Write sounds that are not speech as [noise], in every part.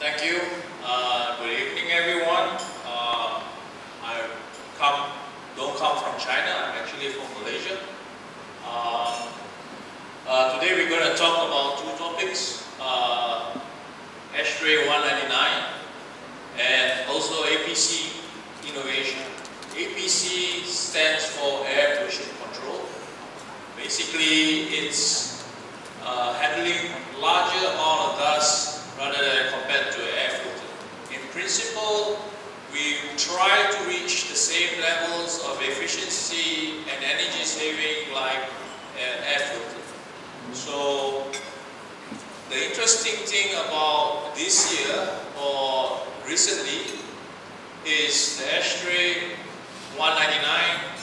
Thank you. Uh, good evening, everyone. Uh, I come, don't come from China. I'm actually from Malaysia. Um, uh, today we're going to talk about two topics: uh, ASHRAE 199 and also APC innovation. APC stands for Air Pollution Control. Basically, it's uh, handling larger amount of dust rather than compared to air filter. In principle, we try to reach the same levels of efficiency and energy saving like air filter. So the interesting thing about this year or recently is the ASHRAE 199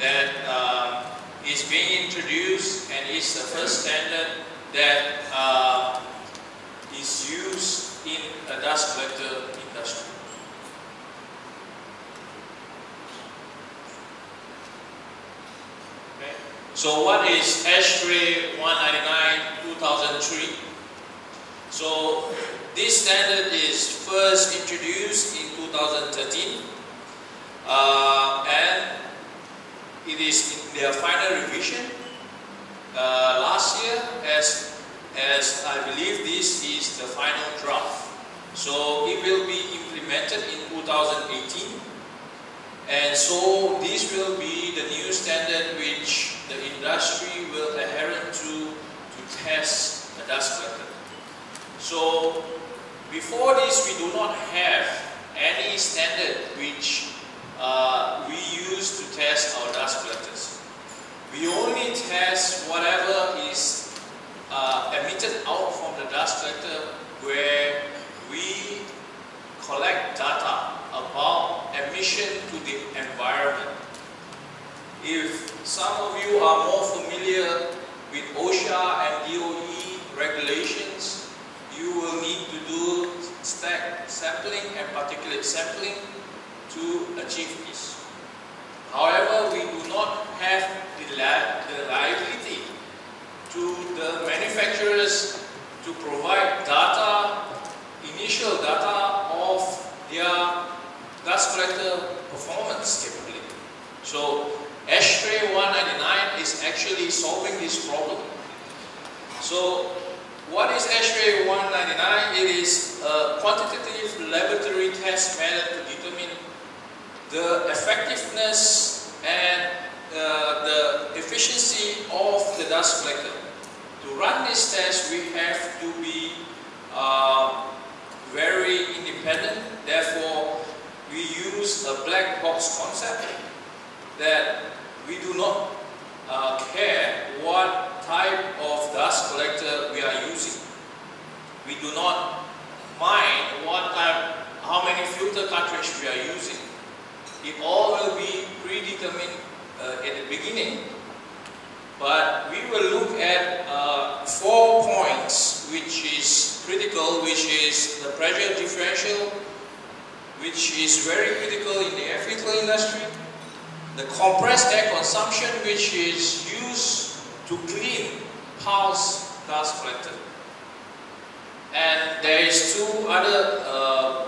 that uh, is being introduced and is the first standard that uh, is used in a dust collector industry. Okay. So what is ASHRAE 199 2003? So this standard is first introduced in 2013 uh, and it is in their final revision uh, last year as as I believe this is the final draft. So it will be implemented in 2018 and so this will be the new standard which the industry will adhere to to test a dust collector. So before this we do not have any standard which uh, we use to test our dust collectors. We only test whatever is uh, emitted out from the dust collector where we collect data about emission to the environment. If some of you are more familiar with OSHA and DOE regulations, you will need to do stack sampling and particulate sampling to achieve this. However, we do not have the liability to the manufacturers to provide data, initial data of their dust collector performance capability. So ASHRAE 199 is actually solving this problem. So what is ASHRAE 199? It is a quantitative laboratory test method to determine the effectiveness and uh, the efficiency of the dust collector to run this test, we have to be uh, very independent. Therefore, we use a black box concept that we do not uh, care what type of dust collector we are using. We do not mind what type, how many filter cartridge we are using. It all will be predetermined uh, at the beginning but we will look at uh, four points which is critical, which is the pressure differential, which is very critical in the air filter industry, the compressed air consumption, which is used to clean pulse dust collector. And there is two other uh,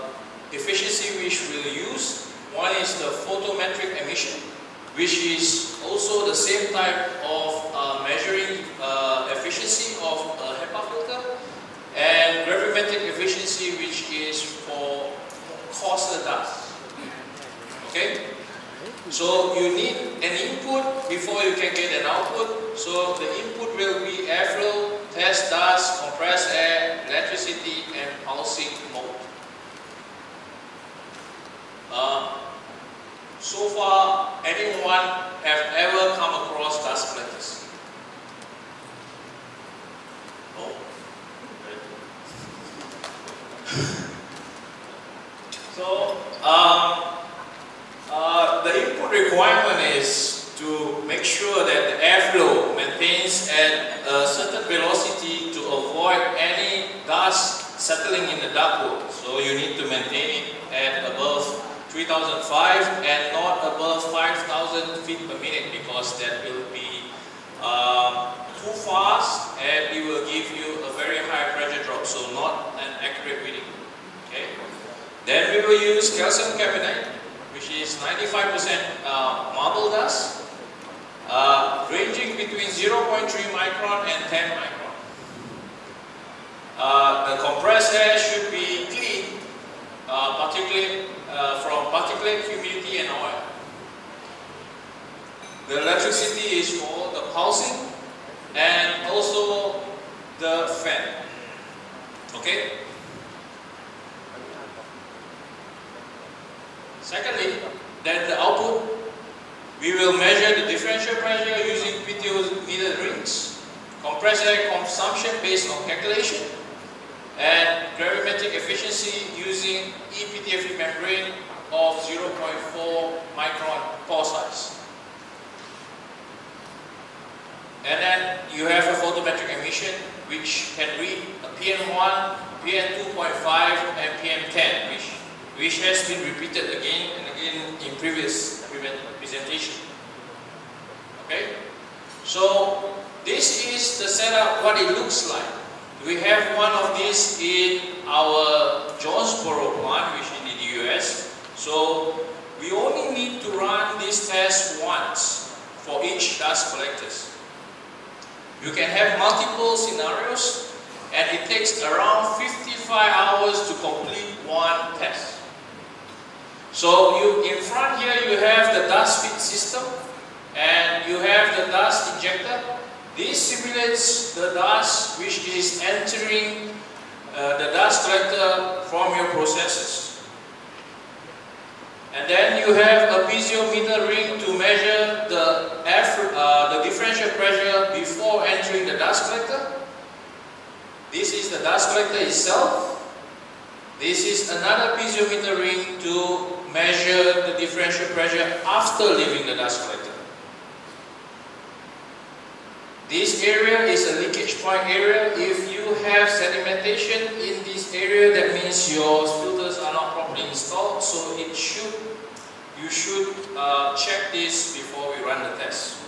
efficiency which we'll use. One is the photometric emission, which is also the same type of uh, measuring uh, efficiency of a HEPA filter and gravimetric efficiency which is for coarser dust. Okay? So you need an input before you can get an output. So the input will be airflow, test dust, compressed air, electricity and pulsing mode. Uh, so far, anyone have ever come across dust collectors? Oh. [laughs] so, um, uh, the input requirement is to make sure that the airflow maintains at a certain velocity to avoid any dust settling in the ductwork. So you need to maintain it at above 3005 and not above 5000 feet per minute because that will be um, too fast and it will give you a very high pressure drop so not an accurate reading. Okay? Then we will use calcium carbonate, which is 95% uh, marble dust, uh, ranging between 0.3 micron and 10 micron. Uh, the compressed air should be clean, uh, particularly uh, from particulate humidity and oil. The electricity is for the pulsing and also the fan. Okay? Secondly, then the output, we will measure the differential pressure using piezometer rings, compressor consumption based on calculation, and gravimetric efficiency using ePTFE membrane of 0.4 micron pore size. And then you have a photometric emission which can read a PM1, PM2.5 and PM10 which which has been repeated again and again in previous presentation. Okay? So this is the setup, what it looks like. We have one of these in our Jonesboro plant, which is in the US. So we only need to run this test once for each dust collectors. You can have multiple scenarios and it takes around 55 hours to complete one test. So you, in front here you have the dust feed system and you have the dust injector. This simulates the dust which is entering uh, the dust collector from your processes. And then you have a piezometer ring to measure the, uh, the differential pressure before entering the dust collector. This is the dust collector itself. This is another piezometer ring to measure the differential pressure after leaving the dust collector. This area is a leakage point area. If you have sedimentation in this area, that means your filters are not properly installed. So it should, you should uh, check this before we run the test.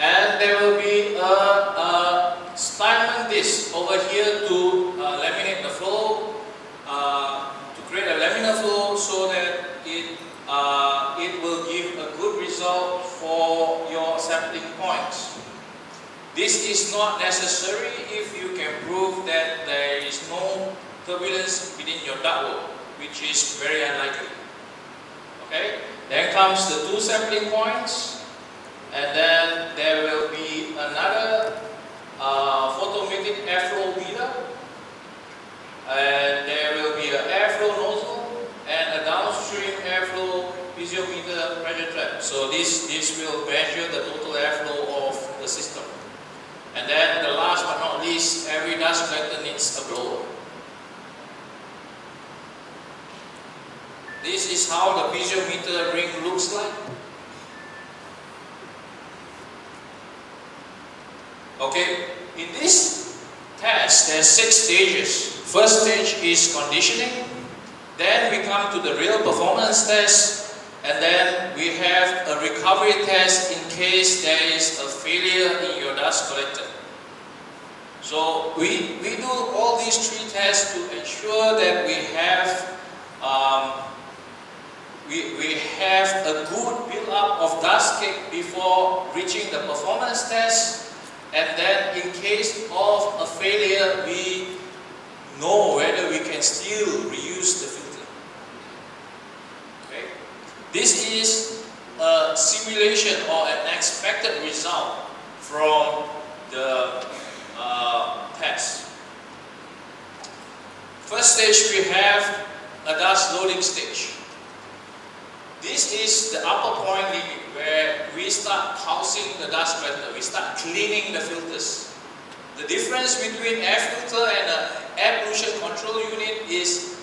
And there will be a, a Stairmand disc over here to uh, laminate the flow. Uh, create a laminar flow so that it, uh, it will give a good result for your sampling points. This is not necessary if you can prove that there is no turbulence within your ductwork, which is very unlikely. Okay? Then comes the two sampling points, and then there will be another uh, photometric airflow meter and there will be an airflow nozzle and a downstream airflow piezometer pressure trap. So this, this will measure the total airflow of the system. And then the last but not least, every dust collector needs a blower. This is how the piezometer ring looks like. Okay, in this test, there are six stages. First stage is conditioning. Then we come to the real performance test. And then we have a recovery test in case there is a failure in your dust collector. So we, we do all these three tests to ensure that we have um, we, we have a good build-up of dust cake before reaching the performance test and then in case of a failure we know whether we can still reuse the filter. This is a simulation or an expected result from the uh, test. First stage we have a dust loading stage. This is the upper point limit where we start housing the dust collector. We start cleaning the filters. The difference between air filter and an air pollution control unit is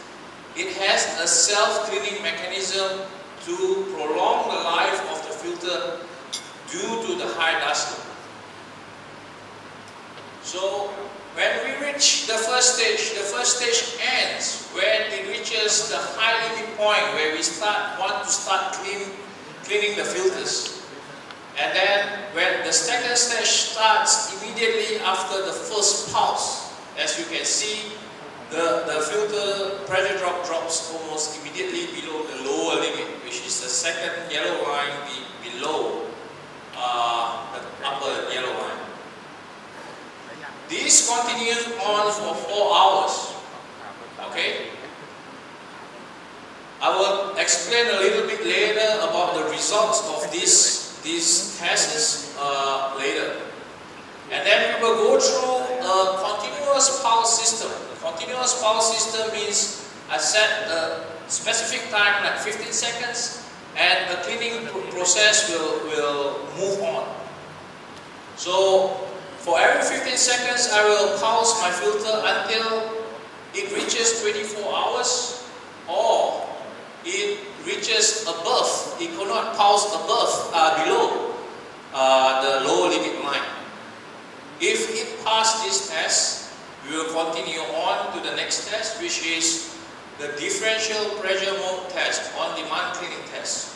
it has a self-cleaning mechanism to prolong the life of the filter due to the high dust load. So when we reach the first stage, the first stage ends when it reaches the high limit point where we start want to start clean, cleaning the filters. And then when the second stage starts immediately after the first pulse, as you can see, the, the filter pressure drop drops almost immediately below the lower limit, which is the second yellow line be below uh, the upper yellow line. This continues on for four hours. Okay? I will explain a little bit later about the results of this, these tests uh, later. And then we will go through a continuous pulse system. Continuous pulse system means I set a specific time like 15 seconds and the cleaning process will, will move on. So for every 15 seconds I will pulse my filter until it reaches 24 hours or it reaches above, it cannot pulse above, uh, below uh, the lower limit line. If it passed this test, we will continue on to the next test, which is the differential pressure mode test, on-demand cleaning test,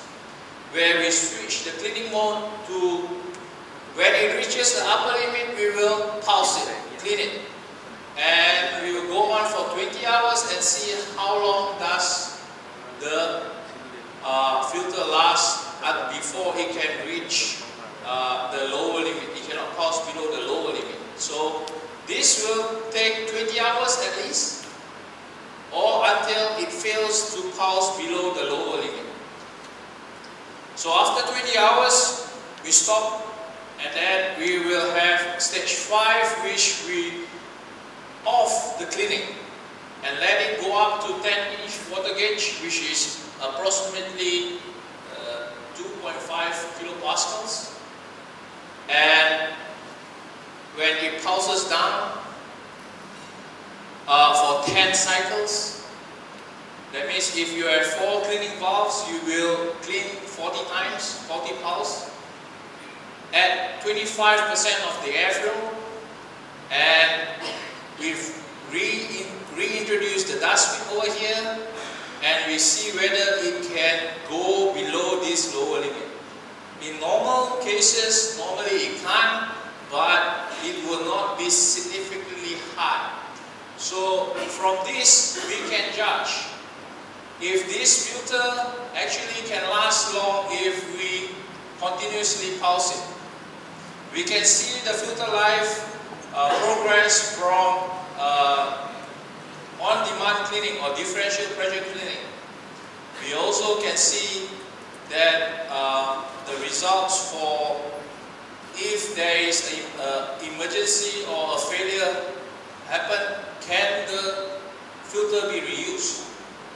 where we switch the cleaning mode to when it reaches the upper limit, we will pulse it, clean it. And we will go on for 20 hours and see how long does the uh, filter last before it can reach uh, the lower limit. It cannot pass below the lower limit. So this will take 20 hours at least until it fails to pass below the lower limit. So after 20 hours, we stop and then we will have stage 5 which we off the cleaning and let it go up to 10 inch water gauge which is approximately uh, 2.5 kilopascals and when it pulses down uh, for 10 cycles that means if you have 4 cleaning valves you will clean 40 times 40 pulse at 25% of the airflow and we've re reintroduced the dustbin over here and we see whether it can go below this lower limit. In normal cases, normally it can't, but it will not be significantly high. So from this, we can judge if this filter actually can last long if we continuously pulse it. We can see the filter life uh, progress from uh, on-demand cleaning or differential pressure cleaning. We also can see that uh, the results for if there is an emergency or a failure happen, can the filter be reused?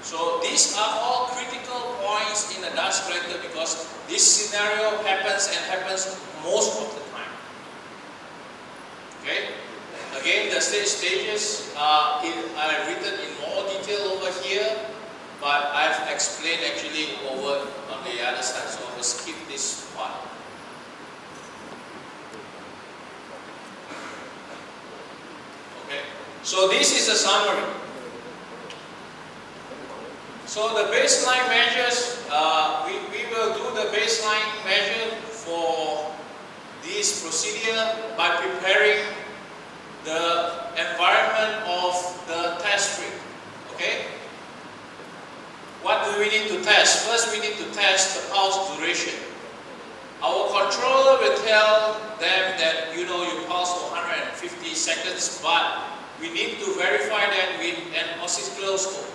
So these are all critical points in a dust collector because this scenario happens and happens most of the time. Okay? Again, the stage stages uh, are written in more detail over here, but I've explained actually over on the other side, so I will skip this part. Okay, so this is a summary. So the baseline measures, uh, we, we will do the baseline measure for this procedure by preparing the environment of the test rig. Okay? What do we need to test? First, we need to test the pulse duration. Our controller will tell them that you know you pulse for 150 seconds, but we need to verify that with an oscilloscope.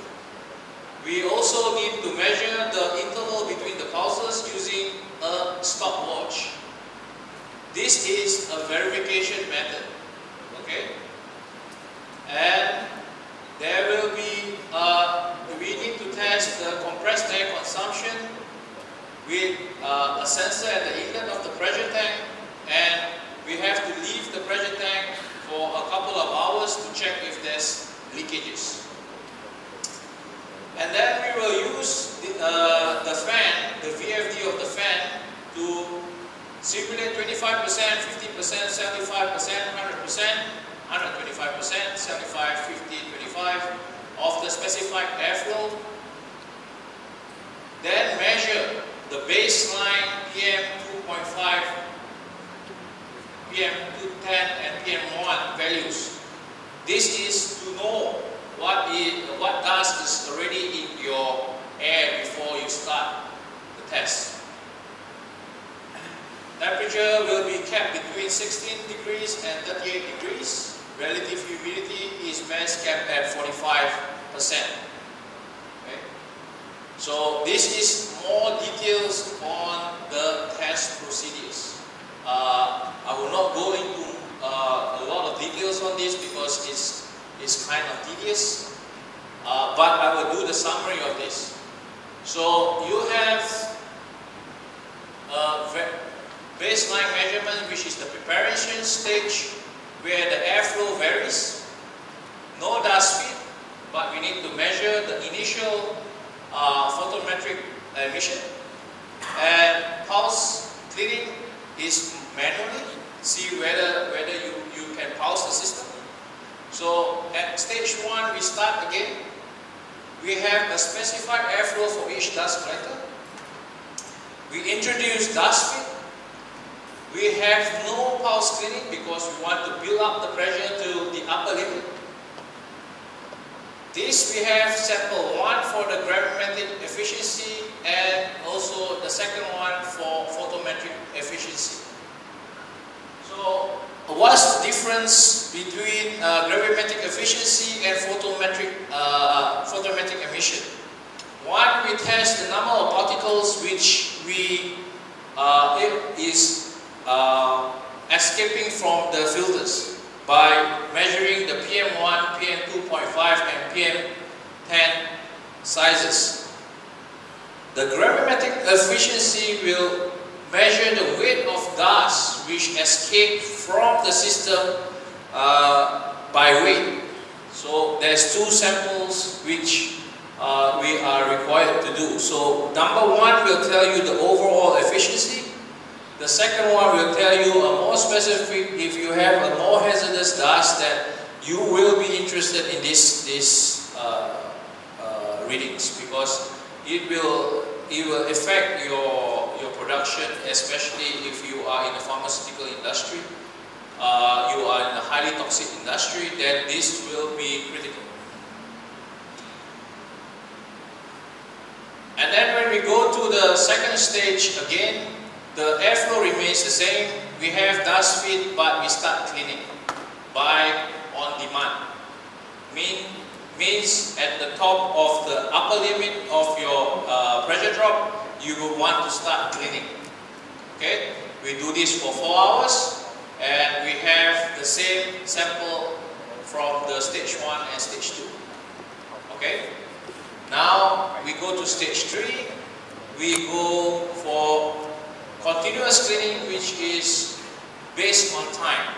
We also need to measure the interval between the pulses using a stopwatch. This is a verification method okay and there will be uh, we need to test the compressed air consumption with uh, a sensor at the inlet of the pressure tank and we have to leave the pressure tank for a couple of hours to check if there's leakages and then we will use the, uh, the fan, the VFD of the fan to simulate 25%, 50%, 75%, 100%, 125%, 75, 50, 25 of the specified airflow. Then measure the baseline PM 2.5, PM 210 and PM 1 values. This is to know what, is, what dust is already in your air before you start the test. Temperature will be kept between 16 degrees and 38 degrees. Relative humidity is best kept at 45%. Okay? So this is it's kind of tedious. Uh, but I will do the summary of this. So you have a baseline measurement which is the preparation stage where the airflow varies. No dust feed, but we need to measure the initial uh, photometric emission. And pulse cleaning is manually, see whether, whether you, you can pulse the system. So at stage one, we start again. We have a specified airflow for each dust collector. We introduce dust feed we have no pulse cleaning because we want to build up the pressure to the upper limit. This we have sample one for the gravimetric efficiency and also the second one for photometric efficiency. So what's the difference between uh, gravimetric efficiency and photometric, uh, photometric emission? One, we test the number of particles which we uh, is uh, escaping from the filters by measuring the PM1, PM2.5 and PM10 sizes. The gravimetric efficiency will measure the weight of dust which escape from the system uh, by weight. So there's two samples which uh, we are required to do. So number one will tell you the overall efficiency the second one will tell you a more specific, if you have a more hazardous dust that you will be interested in this, this uh, uh, readings because it will, it will affect your, your production, especially if you are in the pharmaceutical industry, uh, you are in a highly toxic industry, then this will be critical. And then when we go to the second stage again, the airflow remains the same. We have dust feed, but we start cleaning by on demand. Mean, means at the top of the upper limit of your uh, pressure drop, you will want to start cleaning. Okay, we do this for four hours, and we have the same sample from the stage one and stage two. Okay, now we go to stage three. We go for Continuous cleaning which is based on time.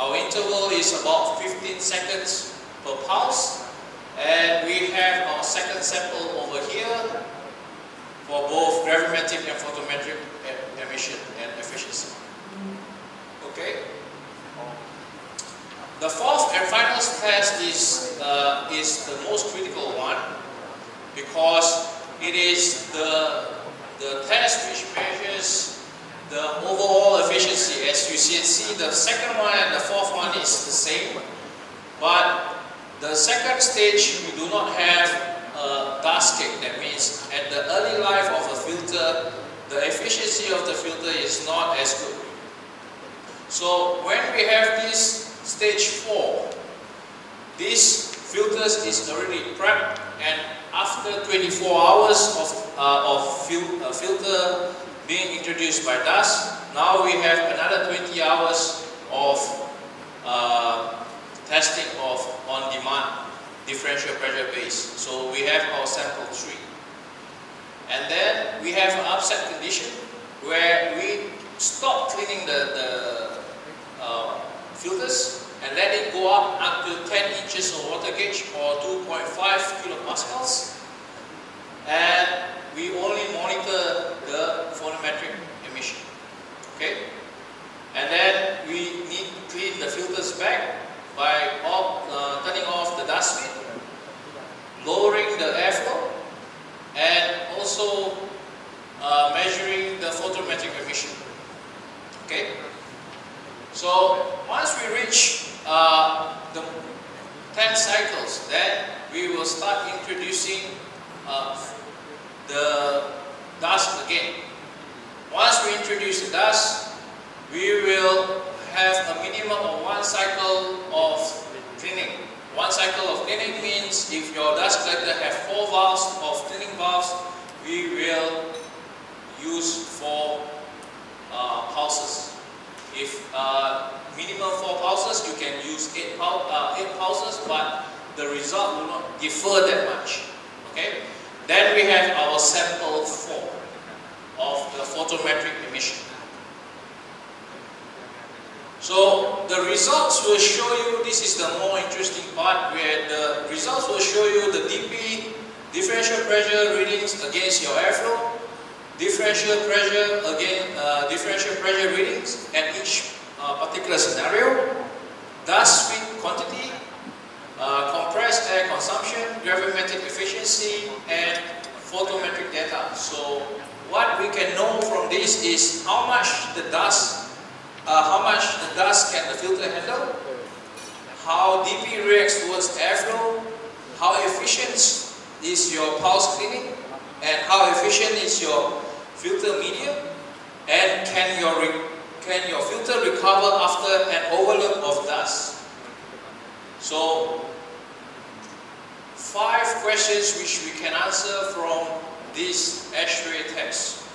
Our interval is about 15 seconds per pulse and we have our second sample over here for both gravimetric and photometric emission and efficiency. Okay? The fourth and final test is, uh, is the most critical one because it is the, the test which measures the overall efficiency, as you see, see the second one and the fourth one is the same, but the second stage we do not have a cake. That means at the early life of a filter, the efficiency of the filter is not as good. So when we have this stage 4, this filters is already prepped and after 24 hours of, uh, of fil uh, filter being introduced by dust. Now we have another 20 hours of uh, testing of on-demand differential pressure base. So we have our sample 3. And then we have an upset condition where we stop cleaning the, the filters and let it go up up to 10 inches of water gauge or 2.5 kilopascals. And we only monitor the photometric emission. Okay? And then we need to clean the filters back by off, uh, turning off the dust feed, lowering the airflow, and also uh, measuring the photometric emission. Okay? So once we reach uh, the 10 cycles, then we will start introducing uh, the dust again. Once we introduce the dust, we will have a minimum of one cycle of cleaning. One cycle of cleaning means if your dust collector have four valves of cleaning valves, we will use four uh, pulses. If uh, minimum four pulses, you can use eight, uh, eight pulses, but the result will not differ that much. Okay? Then we have our sample four of the photometric emission. So the results will show you, this is the more interesting part where the results will show you the DP, differential pressure readings against your airflow, differential pressure again, uh, differential pressure readings at each uh, particular scenario, dust speed quantity, uh, compressed air consumption, gravimetric efficiency, and photometric data. So what we can know from this is how much the dust uh, how much the dust can the filter handle, how DP reacts towards airflow, how efficient is your pulse cleaning, and how efficient is your filter media? and can your, can your filter recover after an overload of dust. So, five questions which we can answer from this ASHRAE test.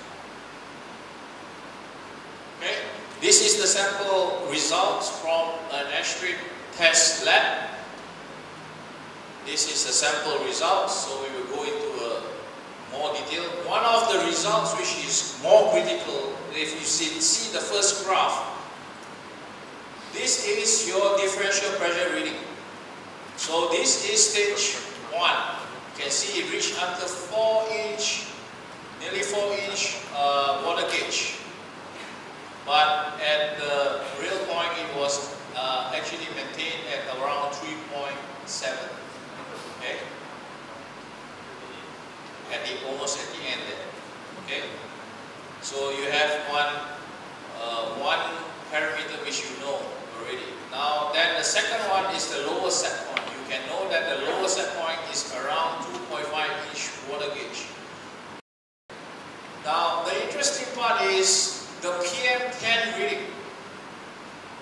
Okay? This is the sample results from an ASHRAE test lab. This is the sample results, so we will go into more detail. One of the results which is more critical, if you see, see the first graph, this is your differential pressure reading. So this is stage 1. You can see it reached until 4 inch, nearly 4 inch uh, water gauge. But at the real point, it was uh, actually maintained at around 3.7. Okay? At the almost at the end. Okay? So you have one uh, one parameter which you know already. Now then the second one is the lower set point. You can know that the lower set point is around 2.5 inch water gauge. Now the interesting part is the PM10 reading.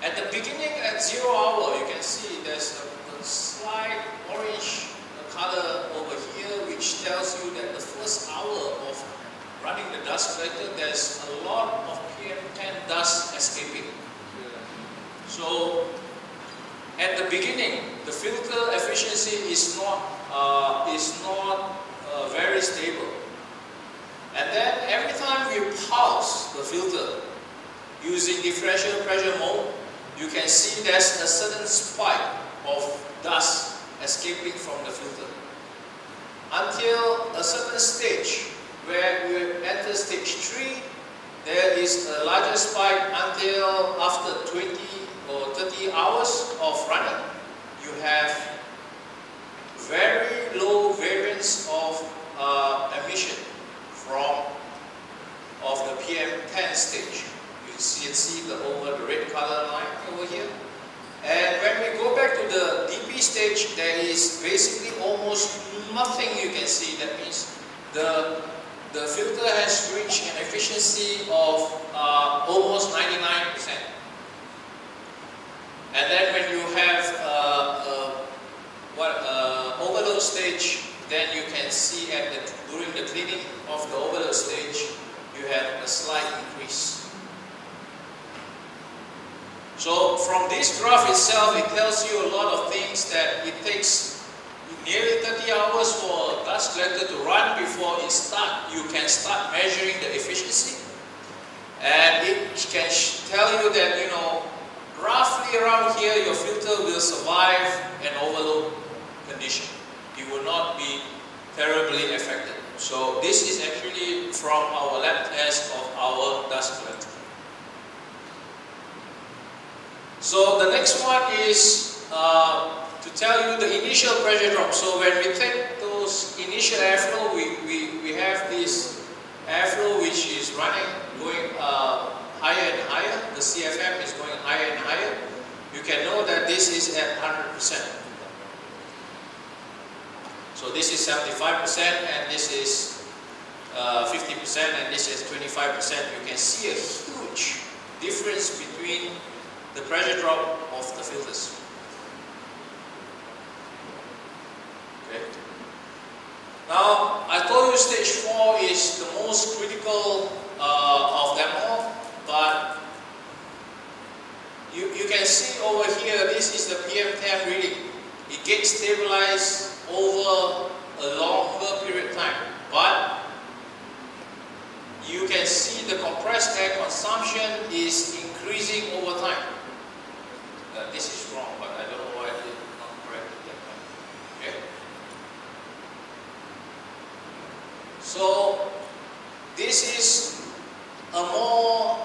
At the beginning, at zero hour, you can see there's a, a slight orange color over here, which tells you that the first hour of running the dust collector, there's a lot of PM10 dust escaping. So, at the beginning, the filter efficiency is not uh, is not uh, very stable. And then every time we pulse the filter using differential pressure mode, you can see there's a certain spike of dust escaping from the filter. Until a certain stage where we enter stage 3, there is a larger spike until after 20 or 30 hours of running, you have very low variance of uh, emission from of the PM10 stage. You see it see the over the red color line over here. And when we go back to the DP stage, there is basically almost nothing you can see. That means the the filter has reached an efficiency of uh, almost 99%. And then when you have uh, uh, what uh, overload stage, then you can see at the, during the cleaning of the overload stage, you have a slight increase. So from this graph itself, it tells you a lot of things that it takes nearly 30 hours for dust collector to run before it start. You can start measuring the efficiency. And it can tell you that, you know, roughly around here, your filter will survive an overload condition It will not be terribly affected. So this is actually from our lab test of our dust collector. So the next one is uh, to tell you the initial pressure drop. So when we take those initial airflow, we, we, we have this airflow which is running, going uh, higher and higher. The CFM is going higher and higher. You can know that this is at 100%. So this is 75% and this is 50% uh, and this is 25%. You can see a huge difference between the pressure drop of the filters. Okay. Now, I told you stage 4 is the most critical uh, of them all, but you, you can see over here, this is the PM10 reading. It gets stabilized over a longer period of time, but you can see the compressed air consumption is increasing over time. Uh, this is wrong, but I don't know why it did not correct that time. Okay? So, this is a more,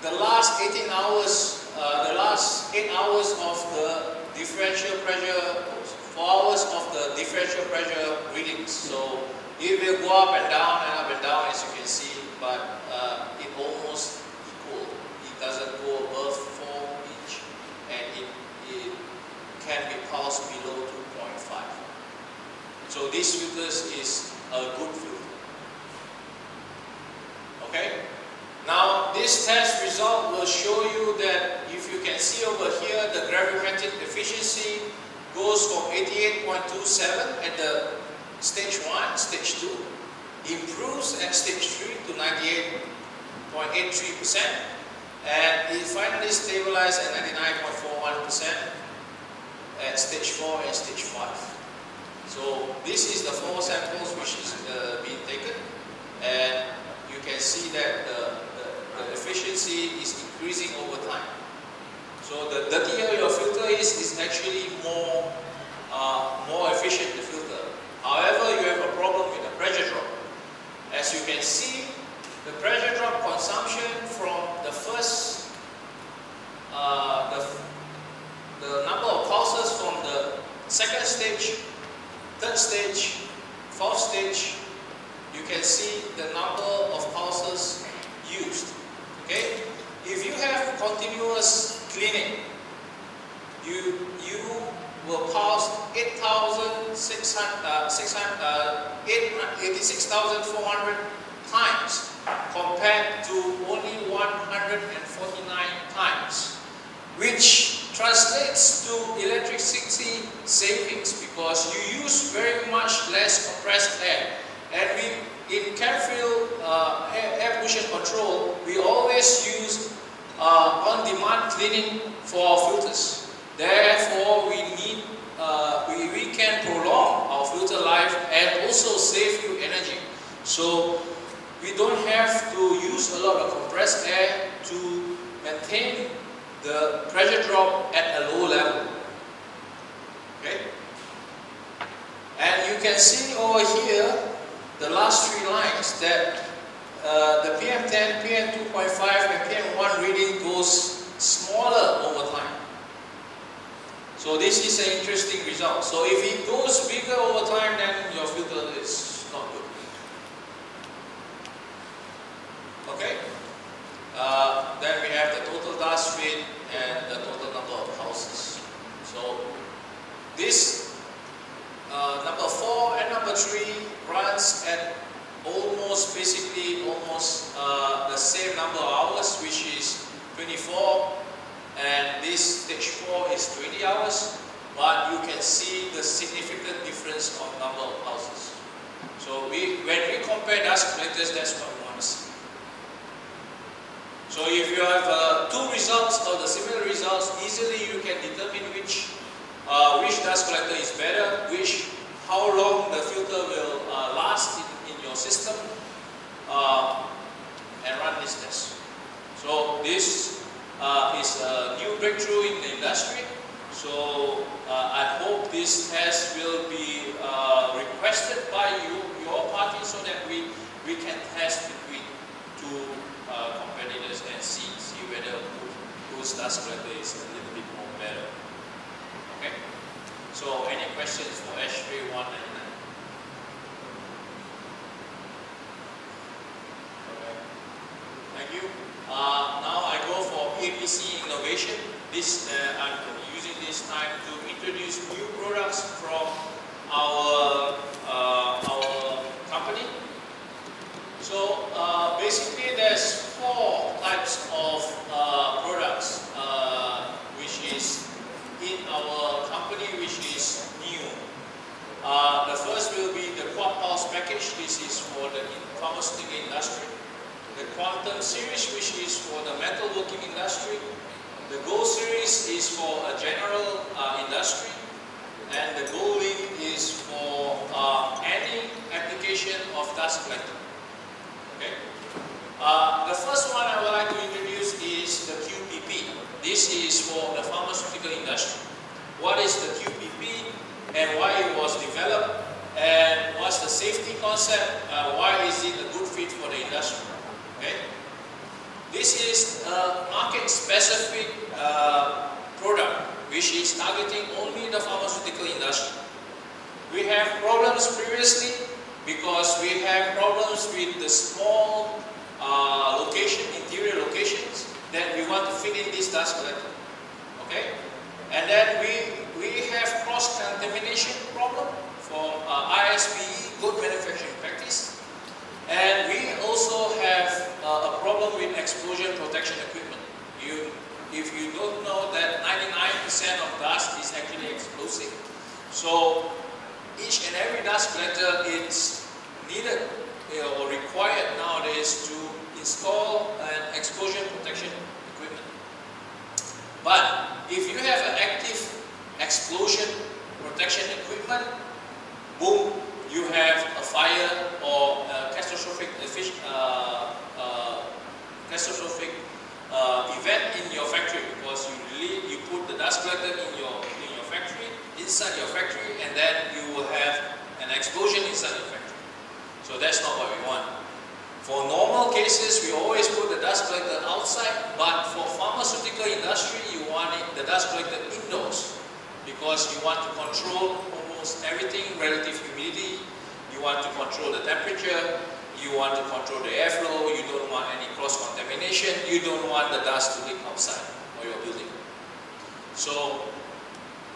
the last 18 hours, uh, the last 8 hours of the differential pressure, 4 hours of the differential pressure readings. So, it will go up and down and up and down as you can see but uh, it almost equal. It doesn't go above 4 inch and it, it can be pulsed below 2.5. So this filters is a good filter. Okay? Now this test result will show you that if you can see over here the gravimetric efficiency goes from 88.27 at the stage 1, stage 2 improves at stage 3 to 98.83% and it finally stabilized at 99.41% at stage 4 and stage 5. So this is the four samples which is uh, being taken and see that the, the, the efficiency is increasing over time. So the dirtier your filter is, is actually more, uh, more efficient the filter. However, you have a problem with the pressure drop. As you can see, the pressure drop consumption from the first, uh, the, the number of pulses from the second stage, third stage, fourth stage, you can see the number of pulses used. Okay? If you have continuous cleaning, you, you will pulse 8,600, uh, 86,400 times compared to only 149 times, which translates to electricity savings because you use very much less compressed air. And we, in Camfil uh, air, air pollution control, we always use uh, on-demand cleaning for our filters. Therefore, we need uh, we, we can prolong our filter life and also save you energy. So we don't have to use a lot of compressed air to maintain the pressure drop at a low level. Okay? And you can see over here the last three lines that uh, the PM10, PM2.5 and PM1 reading goes smaller over time. So this is an interesting result. So if it goes bigger over time, then your filter is not good. Okay? Uh, then we have the total dust rate and the total number of houses. So this 4 and number 3 runs at almost basically almost uh, the same number of hours which is 24 and this stage 4 is 20 hours, but you can see the significant difference of number of houses. So we, when we compare dust collectors, that's what we want to see. So if you have uh, two results or the similar results, easily you can determine which uh, which dust collector is better, which how long the filter will uh, last in, in, your system, uh, and run this test. So this uh, is a new breakthrough in the industry. So uh, I hope this test will be uh, requested by you, your party, so that we, we can test between two uh, competitors and see, see whether whose dust collector is a little bit more better. Okay? So any questions for ASHRAE 1 and Okay. Thank you. Uh, now I go for PAPC innovation. This uh, I'm using this time to introduce new products from our uh, our company. So uh, basically, there's four types of uh, products uh, Uh, the first will be the Quad Pulse package. This is for the pharmaceutical industry. The Quantum series, which is for the metalworking industry. The Gold series is for a general uh, industry. And the Gold Link is for uh, any application of dust collector. Okay? Uh, the first one I would like to introduce is the QPP. This is for the pharmaceutical industry. What is the QPP and why it was developed and what's the safety concept, uh, why is it a good fit for the industry. Okay? This is a market-specific uh, product which is targeting only the pharmaceutical industry. We have problems previously because we have problems with the small uh, location, interior locations that we want to fit in this dust collector. Okay? And then we, we have cross-contamination problem from uh, ISPE, good manufacturing practice. And we also have uh, a problem with explosion protection equipment. You, if you don't know that 99% of dust is actually explosive. So each and every dust collector is needed know, or required nowadays to install an explosion protection equipment. But if you have an active explosion protection equipment, boom, you have a fire or a catastrophic, uh, uh, catastrophic uh, event in your factory because you leave, you put the dust collector in your in your factory, inside your factory, and then you will have an explosion inside your factory. So that's not what we want. For normal cases, we always put the dust collector outside, but for pharmaceutical industry, you want it, the dust collector indoors because you want to control almost everything, relative humidity, you want to control the temperature, you want to control the airflow, you don't want any cross-contamination, you don't want the dust to leak outside of your building. So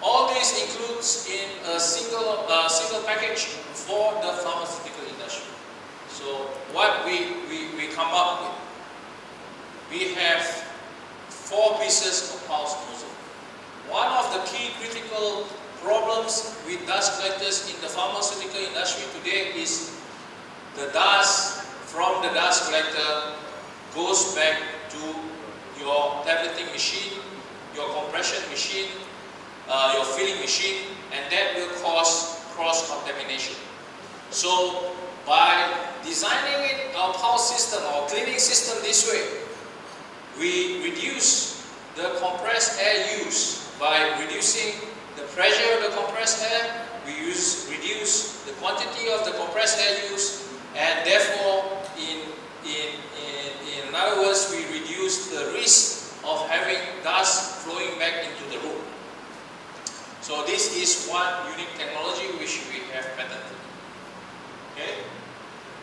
all this includes in a single, uh, single package for the pharmaceutical industry. So what we, we, we come up with, we have four pieces of pulse nozzle. One of the key critical problems with dust collectors in the pharmaceutical industry today is the dust from the dust collector goes back to your tableting machine, your compression machine, uh, your filling machine, and that will cause cross-contamination. So by designing it, our pulse system, our cleaning system this way, we reduce the compressed air use by reducing the pressure of the compressed air, we use, reduce the quantity of the compressed air use, and therefore, in, in, in, in other words, we reduce the risk of having dust flowing back into the room. So this is one unique technology which we have patented. Okay?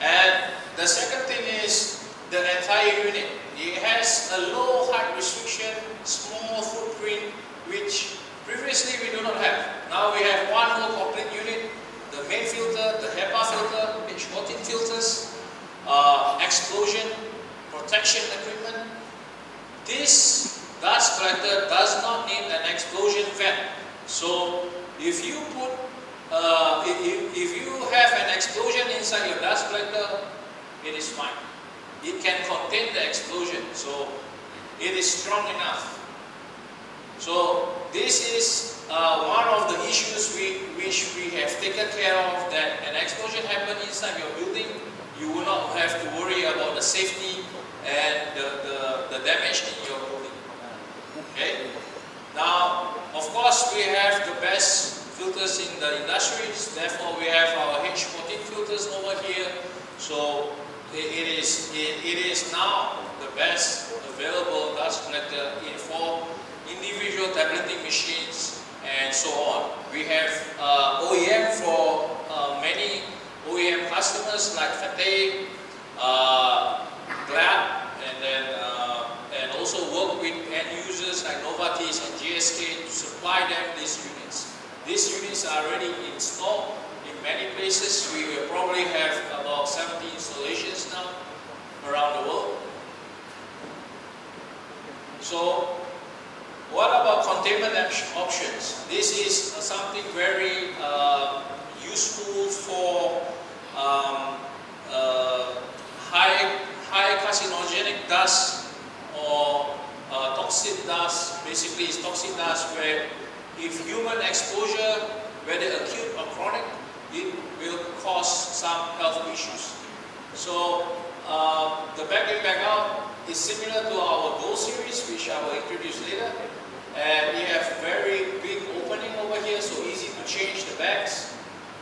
And the second thing is the entire unit. It has a low height restriction, small footprint, which previously we do not have. Now we have one whole complete unit, the main filter, the HEPA filter, H14 filters, uh, explosion, protection equipment. This dust collector does not need an explosion vent. So if you put, uh, if, if you have an explosion inside your dust collector, it is fine. It can contain the explosion, so it is strong enough. So this is uh, one of the issues we, which we have taken care of that an explosion happened inside your building, you will not have to worry about the safety and the, the, the damage in your building. Okay? Now, of course, we have the best filters in the industries, therefore we have our H14 filters over here. So it, is, it, it is now the best available dust collector in for individual tableting machines, and so on. We have uh, OEM for uh, many OEM customers like Fette, uh, Glatt, and then uh, and also work with end users like Novartis and GSK to supply them these units. These units are already installed in many places. We will probably have about 70 installations now around the world. So what about containment options? This is uh, something very uh, useful for um, uh, high, high carcinogenic dust or uh, toxic dust, basically it's toxic dust where if human exposure, whether acute or chronic, it will cause some health issues. So uh, the back in, back out is similar to our Gold series, which I will introduce later. And we have very big opening over here, so easy to change the bags.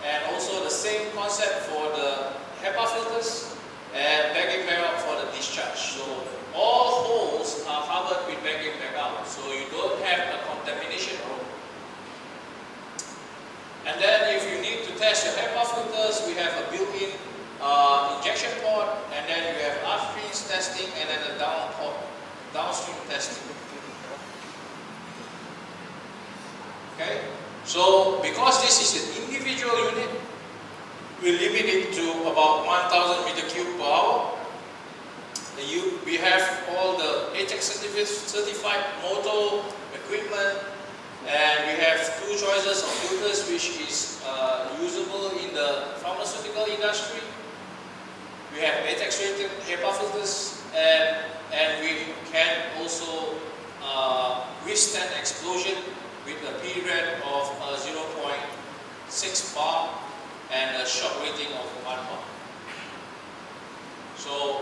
And also the same concept for the HEPA filters and back in, back out for the discharge. So all holes are covered with back in, back out. So you don't have a contamination room. And then if you need to test your HEPA filters, we have a built-in uh, injection port, and then you have upstream testing, and then a down port, downstream testing. Okay, so because this is an individual unit, we limit it to about 1,000 meter cube per hour. we have all the ATEX certified motor equipment, and we have two choices of filters which is uh, usable in the pharmaceutical industry. We have ATEX rated HEPA filters and, and we can also uh, withstand explosion with a period of uh, 0.6 bar and a shock rating of 1 bar. So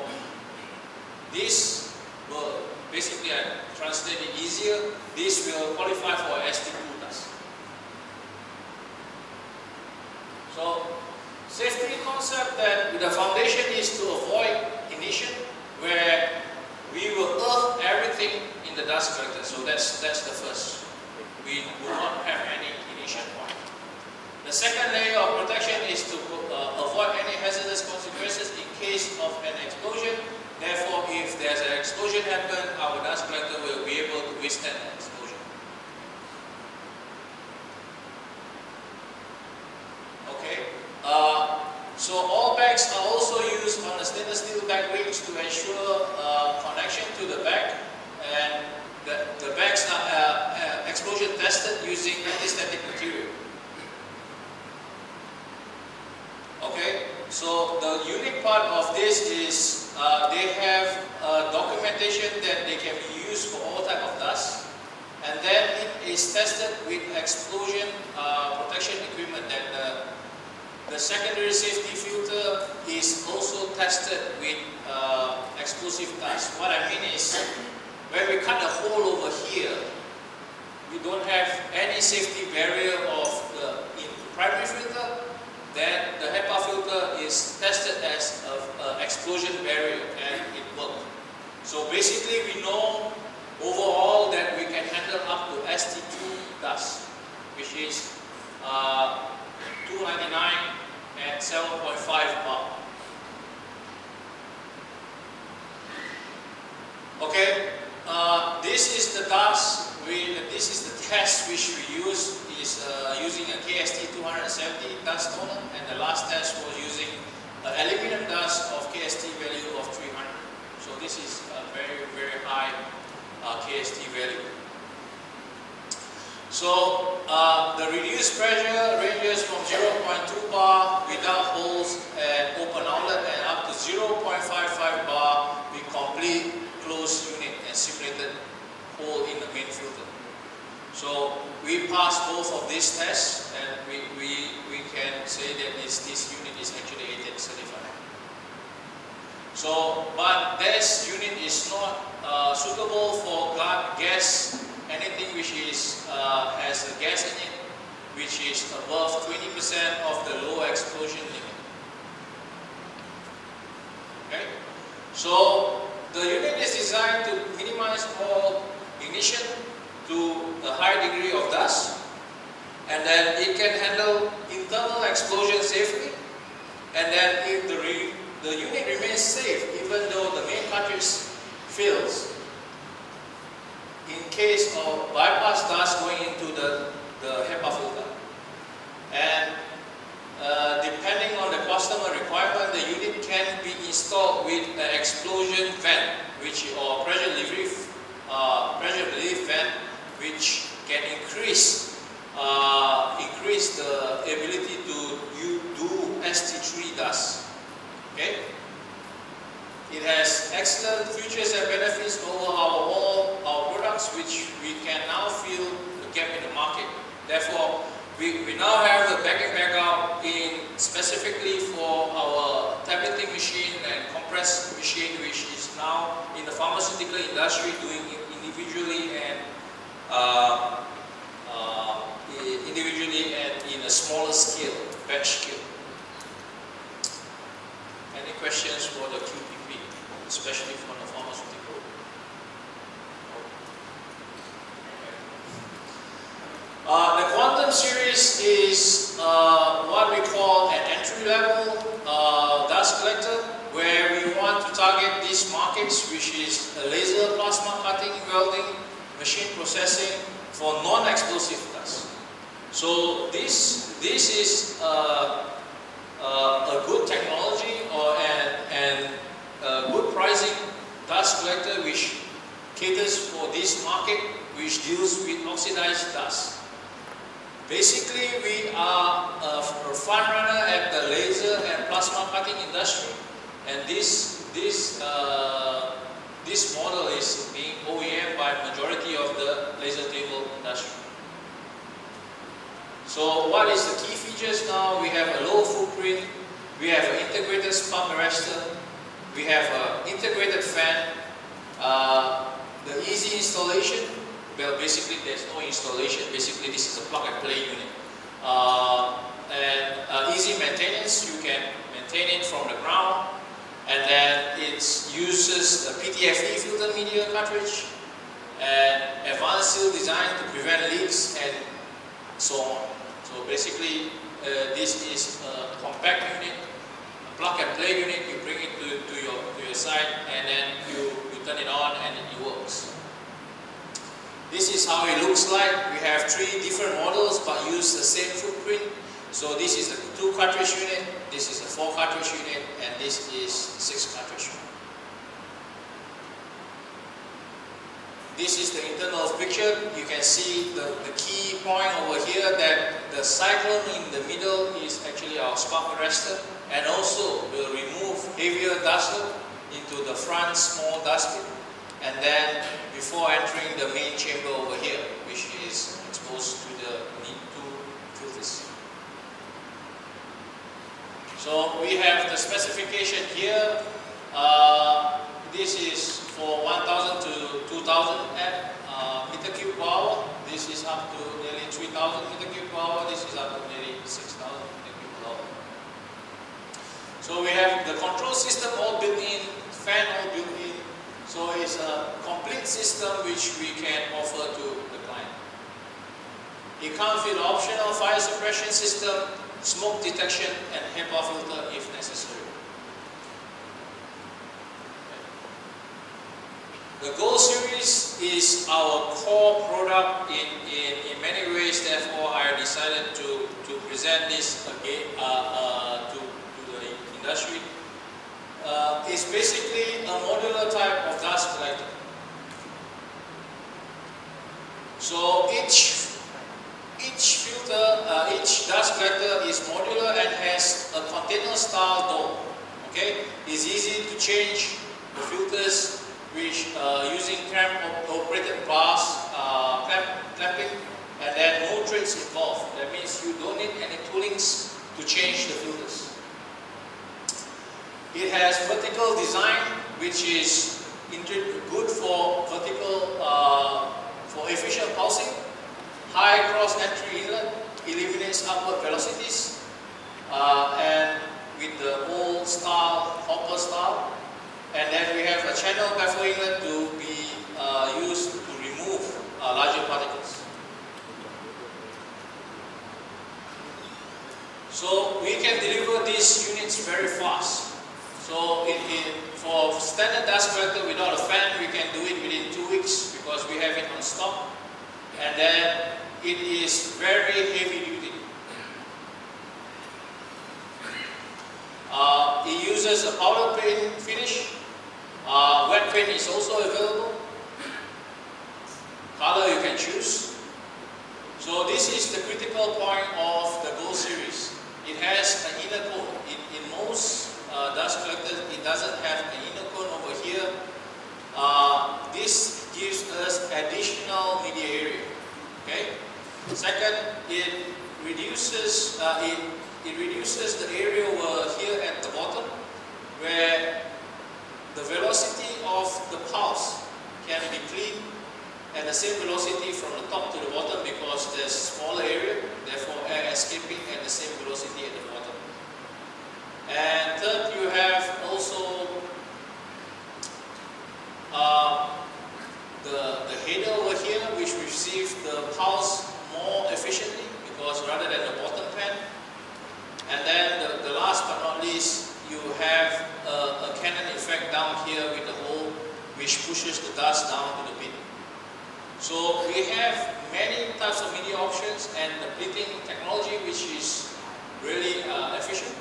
this will basically I translate it easier, this will qualify for ST2 dust. So safety concept that the foundation is to avoid ignition where we will earth everything in the dust collector. So that's that's the first. We will not have any ignition point. The second layer of protection is to uh, avoid any hazardous consequences in case of an explosion Therefore, if there's an explosion happen, our dust collector will be able to withstand an explosion. Okay. Uh, so all bags are also used on the stainless steel bag rings to ensure uh, connection to the bag, and the, the bags are uh, uh explosion tested using anti-static material. Okay. So the unique part of this is uh, they have documentation that they can be used for all type of dust. And then it is tested with explosion uh, protection equipment that the, the secondary safety filter is also tested with uh, explosive dust. What I mean is, when we cut a hole over here, we don't have any safety barrier of the primary filter, then the HEPA filter is tested as an explosion barrier and it worked. So basically we know overall that we can handle up to ST2 dust, which is uh, 299 and 7.5 bar. Okay, uh, this is the dust, we, this is the test which we use is uh, using a KST 270 dust toner and the last test was using an aluminum dust of KST value of 300. So this is a very, very high uh, KST value. So uh, the reduced pressure ranges from 0.2 bar without holes and open outlet and up to 0.55 bar with complete simulated hole in the main filter. So we pass both of these tests and we, we, we can say that this, this unit is actually ATEX certified. So, but this unit is not uh, suitable for gas, anything which is uh, has a gas in it, which is above 20% of the low explosion limit. Okay? So, the unit is designed to minimize all ignition to a high degree of dust and then it can handle internal explosion safely and then if the, the unit remains safe even though the main cartridge fails in case of bypass dust going into the, the HEPA filter. And uh, depending on the customer requirement, the unit can be installed with an explosion vent, which or pressure relief, uh, pressure relief vent, which can increase uh, increase the ability to you do ST3 dust. Okay? It has excellent features and benefits over our all our products which we can now fill the gap in the market. Therefore, we, we now have the back and back out in specifically for our tableting machine and compress machine which is now in the pharmaceutical industry doing individually and uh, uh, individually and in a smaller scale, batch scale. Any questions for the QPP, especially for the pharmaceutical? Uh, the quantum series is uh, what we call an entry-level uh, dust collector, where we want to target these markets, which is laser plasma cutting, welding, machine processing for non-explosive dust. So this this is uh, uh, a good technology or an, an good pricing dust collector which caters for this market which deals with oxidized dust. Basically, we are a, front runner at the laser and plasma cutting industry, and this this uh, this model is being OEM by majority of the laser table industry. So, what is the key features now? We have a low footprint, we have an integrated spark arrestor, we have an integrated fan, uh, the easy installation, well, basically there's no installation. Basically, this is a plug and play unit. Uh, and uh, easy maintenance, you can maintain it from the ground. And then it uses a PTFE filter media cartridge and advanced seal design to prevent leaks and so on. So basically, uh, this is a compact unit, a plug and play unit. You bring it to, to your to your site, and then you, you turn it on, and it works. This is how it looks like. We have three different models but use the same footprint. So this is a two cartridge unit, this is a four cartridge unit, and this is six cartridge unit. This is the internal picture. You can see the, the key point over here that the cyclone in the middle is actually our spark arrestor and also will remove heavier dust into the front small dust bin and then before entering the main chamber over here, which is exposed to the two filters. So we have the specification here. Uh, this is for 1000 to 2000 amp uh, meter cube hour. This is up to nearly 3000 meter cube hour. This is up to nearly 6000 meter cube hour. So we have the control system all built in, fan all built in, so it's a complete system which we can offer to the client. It comes with optional fire suppression system, smoke detection and HEPA filter if necessary. The Gold Series is our core product in, in, in many ways, therefore I decided to, to present this again uh, uh, to, to the industry uh, is basically a modular type of dust collector. So each each filter, uh, each dust collector is modular and has a container style dome. Okay, it's easy to change the filters which uh, using clamp operated bars, uh, clamp, clamping, and then no threads involved. That means you don't need any toolings to change the filters. It has vertical design, which is good for vertical, uh, for efficient pulsing. High cross entry inlet eliminates upward velocities. Uh, and with the old style, hopper style. And then we have a channel baffle inlet to be uh, used to remove uh, larger particles. So we can deliver these units very fast. So for standard dust collector without a fan, we can do it within two weeks because we have it on stock. And then it is very heavy duty. Uh, it uses a powder paint finish. Uh, wet paint is also available. Color you can choose. So this is the critical point of the Gold series. It has an inner coat. In, in most uh, dust collector, it doesn't have an inner over here. Uh, this gives us additional media area. Okay. Second, it reduces, uh, it, it reduces the area over here at the bottom where the velocity of the pulse can be cleaned at the same velocity from the top to the bottom because there's smaller area, therefore air escaping at the same velocity at the. And third, you have also uh, the, the header over here which receives the pulse more efficiently because rather than the bottom pan. And then the, the last but not least, you have a, a cannon effect down here with the hole which pushes the dust down to the bin. So we have many types of media options and the pleating technology which is really uh, efficient,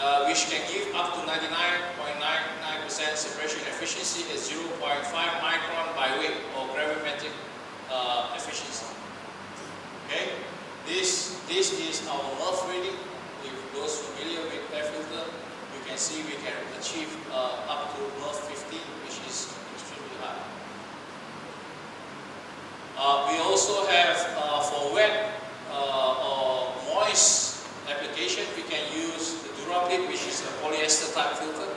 uh, which can give up to 99.99% separation efficiency at 0.5 micron by weight or gravimetric uh, efficiency. Okay, this this is our MERV reading. If those familiar with air filter, you can see we can achieve uh, up to MERV 15, which is extremely high. Uh, we also have uh, for wet uh, or moist application, we can use which is a polyester type filter.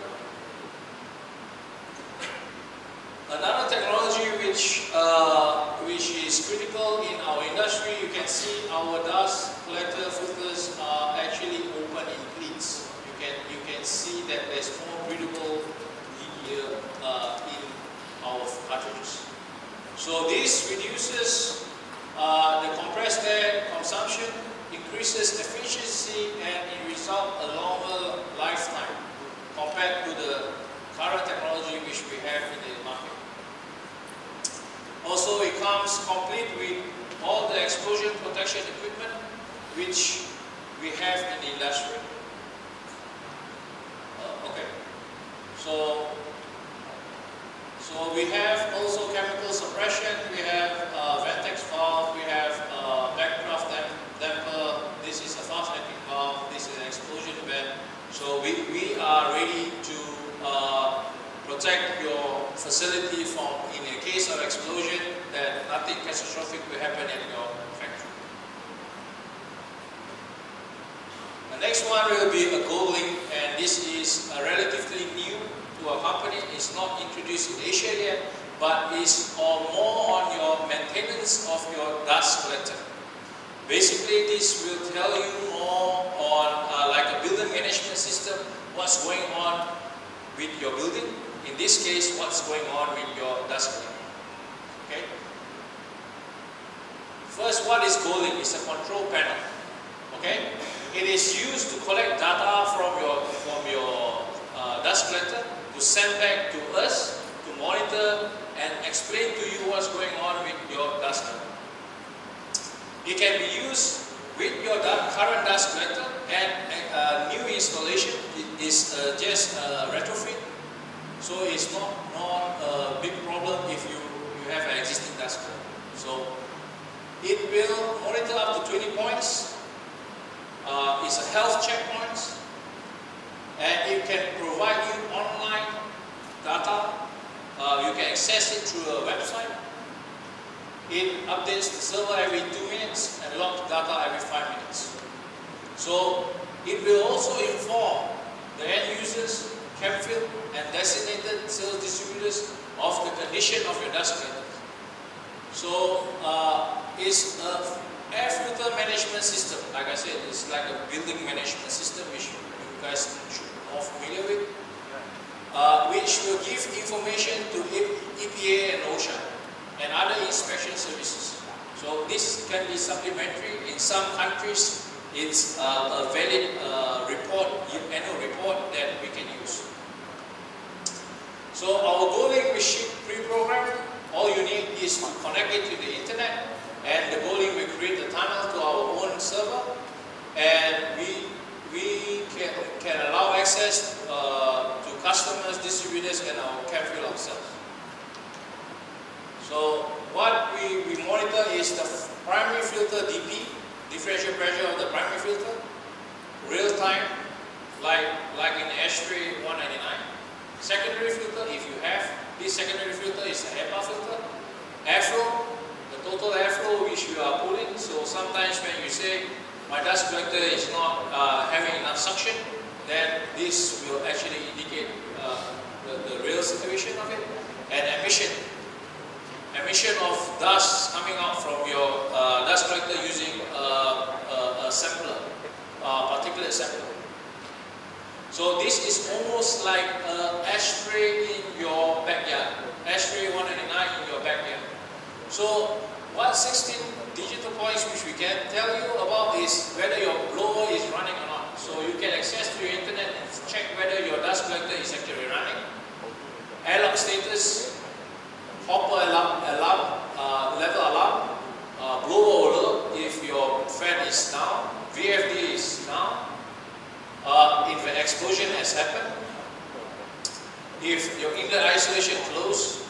Another technology which, uh, which is critical in our industry, you can see our dust collector filters are actually open in pleats. You can, you can see that there's more breathable here uh, in our cartridges. So this reduces uh, the compressed air consumption, increases efficiency, and results a longer lifetime compared to the current technology which we have in the market. Also, it comes complete with all the explosion protection equipment which we have in the industry. Uh, okay, so so we have also chemical suppression. We have uh, Ventex valve. We have uh, backdraft damper. This is a fast acting valve. This is an explosion vent. So we, we are ready to uh, protect your facility from, in a case of explosion, that nothing catastrophic will happen in your factory. The next one will be a GoldLink, and this is relatively new to our company. It's not introduced in Asia yet, but is more on your maintenance of your dust collector. Basically, this will tell you more on uh, like a building management system, what's going on with your building, in this case, what's going on with your dustbin. Okay? First, what is GoldLink? It's a control panel. Okay? It is used to collect data from your from your uh, dust collector to send back to us to monitor and explain to you what's going on with your dust collector. It can be used with your current dust collector and uh, new installation is uh, just a retrofit so it's not, not a big problem if you, you have an existing dashboard. So it will monitor up to 20 points. Uh, it's a health checkpoint. And it can provide you online data. Uh, you can access it through a website. It updates the server every two minutes and logs data every five minutes. So it will also inform the end users Camfil and designated sales distributors of the condition of your dust collector. So uh, it's a air filter management system. Like I said, it's like a building management system which you guys should be familiar with. Uh, which will give information to EPA and OSHA and other inspection services. So this can be supplementary. In some countries, it's uh, a valid uh, report, annual report that we can use. So our GoldLink machine pre-programmed, all you need is to connect it to the internet and the GoldLink will create a tunnel to our own server and we, we can, can allow access uh, to customers, distributors and our Camfil ourselves. So what we, we monitor is the primary filter DP, differential pressure of the primary filter, real time, like, like in ASHRAE 199. Secondary filter, if you have, this secondary filter is a HEPA filter. Airflow, the total airflow which you are pulling. So sometimes when you say my dust collector is not uh, having enough suction, then this will actually indicate uh, the, the real situation of it. And emission, emission of dust coming out from your uh, dust collector using a, a, a sampler, uh, particulate sampler. So this is almost like an ASHRAE in your backyard, ASHRAE 199 in your backyard. So what 16 digital points which we can tell you about is whether your blower is running or not. So you can access to your internet and check whether your dust collector is actually running. Alarm status, hopper alarm, alarm uh, level alarm, uh, blower alert if your fan is down, VFD is down, uh, if an explosion has happened, if your inlet isolation closed,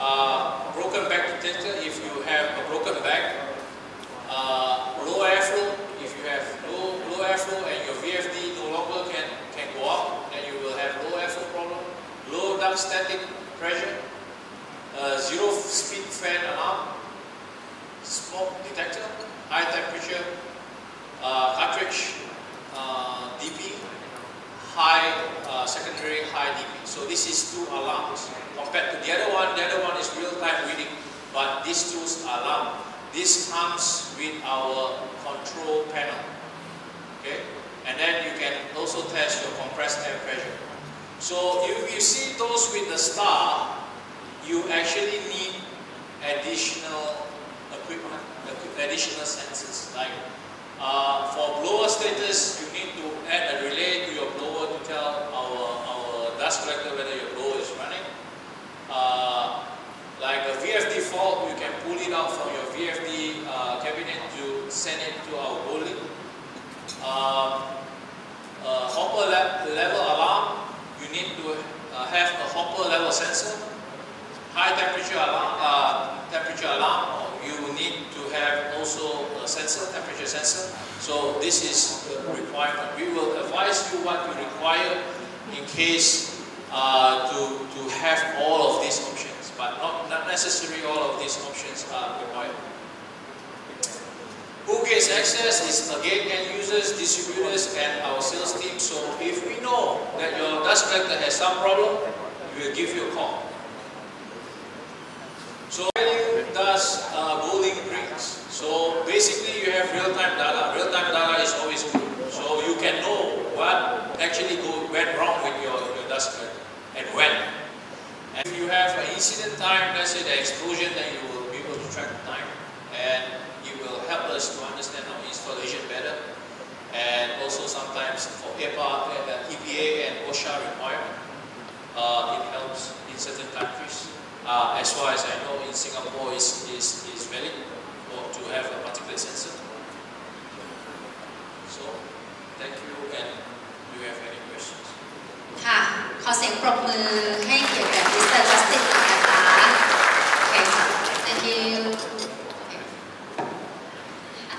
uh, broken back detector if you have a broken back, uh, low airflow if you have low, low airflow and your VFD no longer can, can go up, then you will have low airflow problem, low duct static pressure, uh, zero speed fan alarm, smoke detector, high temperature, uh, cartridge, uh, DP, high uh, secondary high DP. So this is two alarms compared to the other one. The other one is real-time reading, but these two alarm. This comes with our control panel. Okay, and then you can also test your compressed air pressure. So if you see those with the star, you actually need additional equipment, additional sensors like uh, for blower status, you need to add a relay to your blower tell our, our dust collector whether your blower is running. Uh, like a VFD fault, you can pull it out from your VFD uh, cabinet to send it to our. Um, uh, hopper le level alarm, you need to uh, have a hopper level sensor. High temperature alarm, uh, temperature alarm, you need have also a sensor, temperature sensor. So this is the requirement. We will advise you what you require in case uh, to, to have all of these options, but not, not necessarily all of these options are required. Who gets access is again end users, distributors, and our sales team. So if we know that your dust collector has some problem, we will give you a call. So does uh, bowling. So basically you have real-time data. Real-time data is always good. So you can know what actually go, went wrong with your, your dust and when. And if you have an incident time, let's say the explosion, then you will be able to track the time. And it will help us to understand our installation better. And also sometimes for EPA, EPA and OSHA requirement, uh, it helps in certain countries uh, as far as I know in Singapore is, is, is valid to have a particular sensor. So, thank you and do you have any questions? ค่ะ ขอเสียงปรบมือให้เกียรติกับมิสเตอร์จัสตินนะคะโอเคค่ะ thank you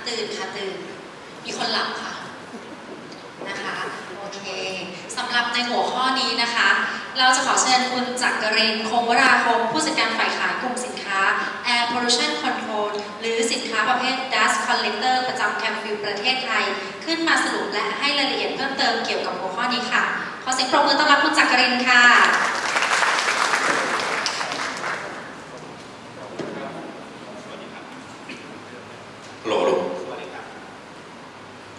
ตื่นค่ะตื่น มีคนหลับค่ะ นะคะ โอเค สำหรับในหัวข้อนี้นะคะ เราจะขอเชิญคุณจักรินทร์คงวราคมผู้จัดการฝ่ายขายกลุ่มสินค้า Air Pollution Control หรือสินค้าประเภท Dust Collector ประจำแคมฟิลประเทศไทย ขึ้นมาสรุปและให้รายละเอียดเพิ่มเติมเกี่ยวกับหัวข้อนี้ค่ะ ขอเสียงปรบมือต้อนรับคุณจักรินทร์ค่ะ โหลโหลสวัสดีครับ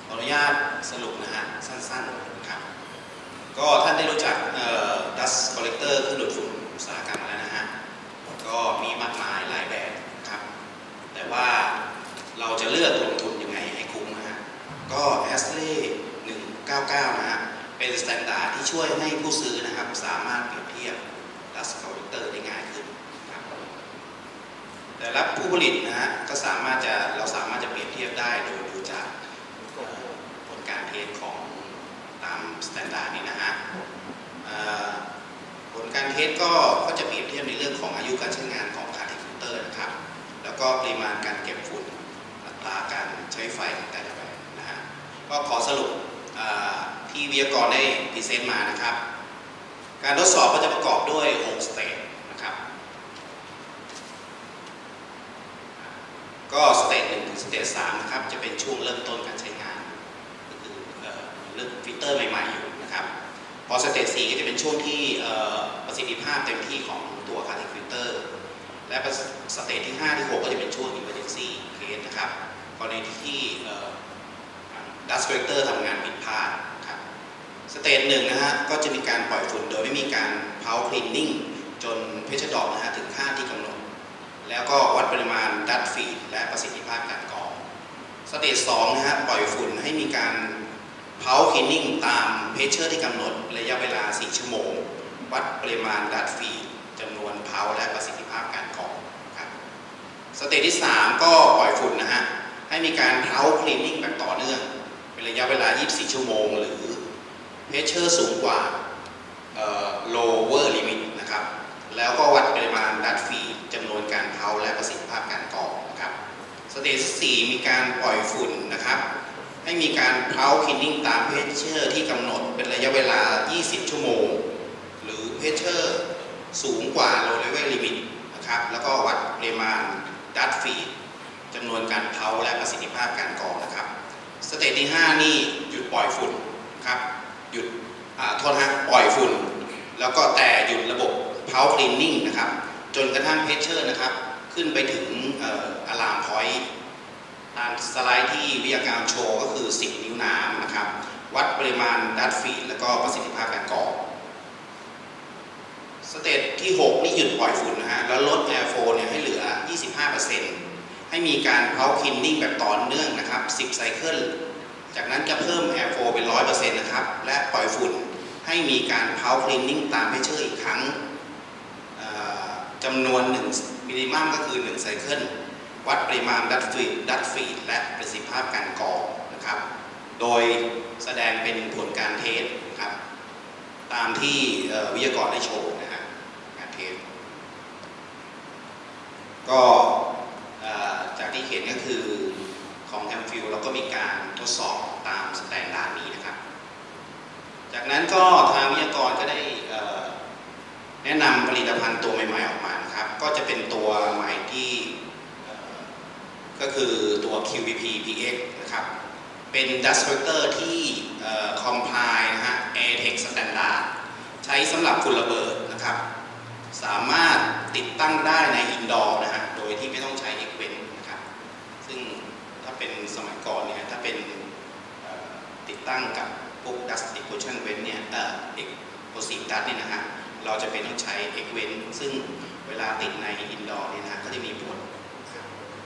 ขออนุญาตสรุปนะฮะสั้นๆนะครับ ก็ท่านได้รู้จักดัสคอลเลกเตอร์เครื่องดูดฝุ่นอุตสาหกรรมแล้วนะฮะ ก็มีมากมายหลายแบบครับ แต่ว่าเราจะเลือกลงทุนยังไงให้คุ้มนะฮะ ก็ a s t r a 199 นะฮะ เป็น สแตนดาร์ดที่ช่วยให้ผู้ซื้อนะครับ สามารถเปรียบเทียบดัสคอลเลกเตอร์ได้ง่ายขึ้นครับแต่ละผู้ผลิตนะฮะก็สามารถจะเราสามารถจะเปรียบเทียบได้โดยดูจากผลการเทสของตามสแตนดาร์ดนี้นะฮะผลการเทสก็ก็จะเปรียบเทียบในเรื่องของอายุการใช้งานของคาร์ดิฟิลเตอร์นะครับ แล้วก็ปริมาณการเก็บฝุ่นอัตราการใช้ไฟของแต่ละแบบนะฮะก็ขอสรุปอ่อ ที่วิทยากรได้พรีเซนต์มานะครับ การทดสอบก็จะประกอบด้วย6สเตจนะครับ ก็สเตจหนึ่งถึงสเตจสามนะครับ จะเป็นช่วงเริ่มต้นการใช้งานเรื่องฟิลเตอร์ใหม่ๆอยู่นะครับ พอสเตจ4ก็จะเป็นช่วงที่เอ่อประสิทธิภาพเต็มที่ของตัวคาร์ติฟิลเตอร์และสเตจที่ 5 ที่ 6 ก็จะเป็นช่วง emergency case นะครับกรณีที่ดัสเฟกเตอร์ทำงานผิดพลาด สเตจหนึ่งนะฮะก็จะมีการปล่อยฝุ่นโดยไม่มีการเผาคลีนนิ่งจนเพชรดอกนะฮะถึงค่าที่กำหนด แล้วก็วัดปริมาณดัตฟีดและประสิทธิภาพการกรองสเตจ2นะฮะปล่อยฝุ่นให้มีการเผาคลีนนิ่งตามเพชเชอร์ที่กำหนดระยะเวลา 4 ชั่วโมง วัดปริมาณดัตฟีดจำนวนเผาและประสิทธิภาพการกรองครับสเตจที่ 3 ก็ปล่อยฝุ่นนะฮะให้มีการเผาคลีนนิ่งแบบต่อเนื่องเป็นระยะเวลา 24 ชั่วโมง หรือ เพชเชอร์สูงกว่า lower limit นะครับ แล้วก็วัดปริมาณดัตฟีจำนวนการเผาและประสิทธิภาพการกรองนะครับสเตจ4มีการปล่อยฝุ่นนะครับ ให้มีการเผาคินนิ่งตามเพชเชอร์ที่กำหนดเป็นระยะเวลา 20 ชั่วโมง หรือเพชเชอร์สูงกว่า low level limit นะครับ แล้วก็วัดปริมาณดัตฟีจำนวนการเผาและประสิทธิภาพการกรองนะครับ สเตจที่ 5 นี่หยุดปล่อยฝุ่นครับ หยุดโทษฮะปล่อยฝุ่น แล้วก็แต่หยุดระบบเพาคลีนนิ่งนะครับ จนกระทั่งเพชเชอร์นะครับ ขึ้นไปถึงอะลามพอยต์ตามสไลด์ที่วิทยาการโชว์ก็คือ 10 นิ้วน้ำนะครับ วัดปริมาณดัตฟีดแล้วก็ประสิทธิภาพการกรอสเตจที่ 6 นี่หยุดปล่อยฝุ่นนะฮะแล้วลดแอร์โฟเนี่ยให้เหลือ 25%ให้มีการเพาคลีนนิ่งแบบต่อเนื่องนะครับ 10 ไซเคิล จากนั้นจะเพิ่มแอร์โฟเป็น100%นะครับ และปล่อยฝุ่นให้มีการเพาคลีนนิ่งตามเพชเชอร์อีกครั้งจำนวน1มินิมัมก็คือ1ไซเคิลวัดปริมาณดัตฟีดดัตฟีดและประสิทธิภาพการกรอนะครับ โดยแสดงเป็นผลการเทสครับ ตามที่วิทยากรได้โชว์นะฮะการเทสก็จากที่เห็นก็คือ ของแอมฟิลเราก็มีการทดสอบตามสแตนดาร์ดนี้นะครับ จากนั้นก็ทางวิทยากรก็ได้แนะนำผลิตภัณฑ์ตัวใหม่ ๆ ออกมานะครับ ก็จะเป็นตัวใหม่ที่ก็คือตัว QVP PX นะครับ เป็น Dust Filter ที่ comply นะฮะ AirTech Standard ใช้สำหรับฝุ่นระเบิดนะครับ สามารถติดตั้งได้ในอินดอร์นะฮะ โดยที่ไม่ต้องใช้เอกเวนนะครับ ซึ่งถ้า เป็นสมัยก่อนเนี่ยถ้าเป็นติดตั้งกับพวก dust diffusion vent เนี่ยเอ่อ explosive dust นี่ยนะฮะเราจะเป็นต้องใช้เอกเวนซึ่งเวลาติดในอินดอร์เนี่ยนะก็จะมีผล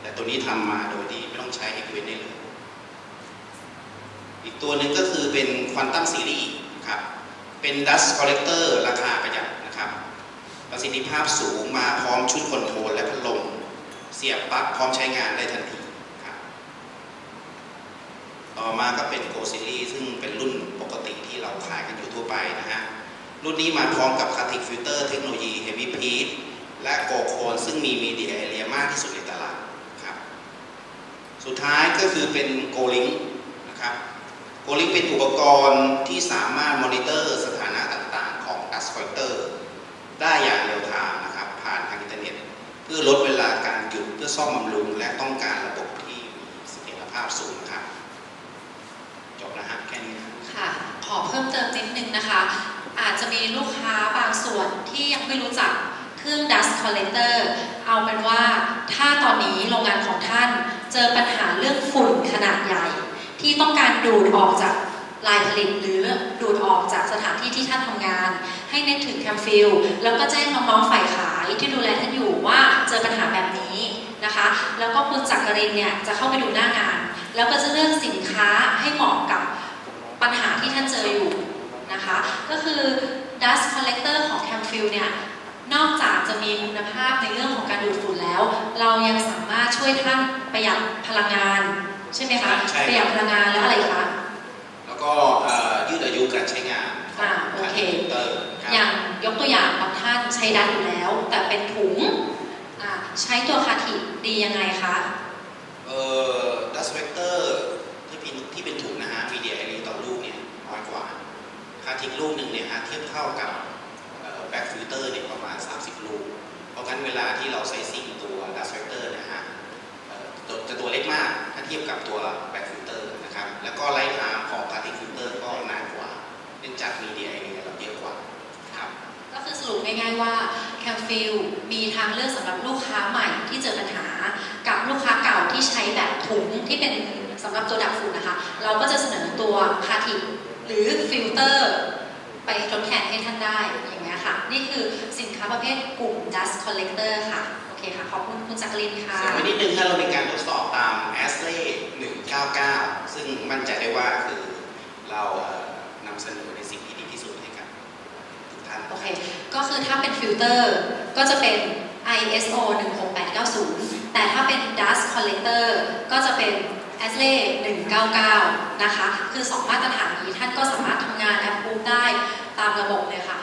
แต่ตัวนี้ทำมาโดยที่ไม่ต้องใช้เอกเวนได้เลย อีกตัวหนึ่งก็คือเป็นควอนตัมซีรีส์ครับเป็น dust collector ราคาประหยัดนะครับ ประสิทธิภาพสูงมาพร้อมชุดคอนโทรลและพัดลมเสียบปลั๊กพร้อมใช้งานได้ทันที ต่อมาก็เป็น Go Series ซึ่งเป็นรุ่นปกติที่เราขายกันอยู่ทั่วไปนะฮะ รุ่นนี้มาพร้อมกับ c a r t i c Filter เทคโนโลยี Heavy Peat และ Go Cone ซึ่งมี Media Area มากที่สุดในตลาดครับ สุดท้ายก็คือเป็น Go Link นะครับ Go Link เป็นอุปกรณ์ที่สามารถมอนิเตอร์สถานะต่างๆ ของ Dust Collector ได้อย่างเร็วทม์นะครับ ผ่านทางอินเทอร์เน็ต เพื่อลดเวลาการหยุดเพื่อซ่อมบำรุง และต้องการระบบที่มีเสถียรภาพสูง นะครับจบนะฮะแค่นี้ค่ะ ขอเพิ่มเติมนิดนึงนะคะ อาจจะมีลูกค้าบางส่วนที่ยังไม่รู้จักเครื่อง dust collector เอาเป็นว่าถ้าตอนนี้โรงงานของท่านเจอปัญหาเรื่องฝุ่นขนาดใหญ่ ที่ต้องการดูดออกจากลายผลิตหรือดูดออกจากสถานที่ที่ท่านทำงาน ให้นึกถึงแคมฟิลแล้วก็แจ้งน้องๆฝ่ายขายที่ดูแลท่านอยู่ว่าเจอปัญหาแบบนี้นะคะ แล้วก็คุณจักรินเนี่ยจะเข้าไปดูหน้างาน แล้วก็จะเลือกสินค้าให้เหมาะกับปัญหาที่ท่านเจออยู่นะคะ ก็คือ dust collector ของ Camfil เนี่ย นอกจากจะมีคุณภาพในเรื่องของการดูดฝุ่นแล้ว เรายังสามารถช่วยท่านประหยัดพลังงาน ใช่ไหมคะใช่ประหยัดพลังงานแล้วอะไรคะ แล้วก็เอ่อยืดอายุการใช้งานอ่าโอเคคอมพิวเตอร์ครับอย่างยกตัวอย่างบางท่านใช้ดันอยู่แล้ว แต่เป็นถุงอ่าใช้ตัวคาถิดียังไงคะเออดัสเวกเตอร์ที่เป็นที่เป็นถุงนะฮะมีเดียไอรีต่อลูกเนี่ยน้อยกว่าค่าทิ้งลูกหนึ่งเนี่ยฮะเทียบเท่ากับแบ็กฟิลเตอร์เนี่ยประมาณ 30 ลูก เพราะงั้นเวลาที่เราใช้สิ่งตัวดัสเวกเตอร์นะฮะจะตัวเล็กมากถ้าเทียบกับตัวแบ็กฟิลเตอร์นะครับ แล้วก็ไลฟ์ไทม์ของพาร์ติฟิลเตอร์ก็นานกว่า เนื่องจากมี DIA เราเยอะกว่าครับ ก็ คือสรุปง่ายๆว่าแคมฟิลมีทางเลือกสำหรับลูกค้าใหม่ที่เจอปัญหา กับลูกค้าเก่าที่ใช้แบบถุงที่เป็นสำหรับตัวดักฝุ่นนะคะ เราก็จะเสนอตัวพาทิหรือฟิลเตอร์ไปทดแทนให้ท่านได้อย่างเงี้ยค่ะ นี่คือสินค้าประเภทกลุ่ม dust collector ค่ะ โอเคค่ะ ขอบคุณคุณจักรินค่ะเสริมไว้นิดนึงถ้าเรามีการทดสอบตาม a s l e 199 ซึ่งมั่นใจได้ว่าคือเราเอ่อนำเสนอในสิ่งที่ดีที่สุดให้กับ โอเคก็คือถ้าเป็นฟิลเตอร์ก็จะเป็น ISO 16890 แต่ถ้าเป็น dust collector ก็จะเป็น ASLE 199 นะคะ คือ 2 มาตรฐานนี้ท่านก็สามารถทำงานแอปพูได้ตามระบบเลยค่ะ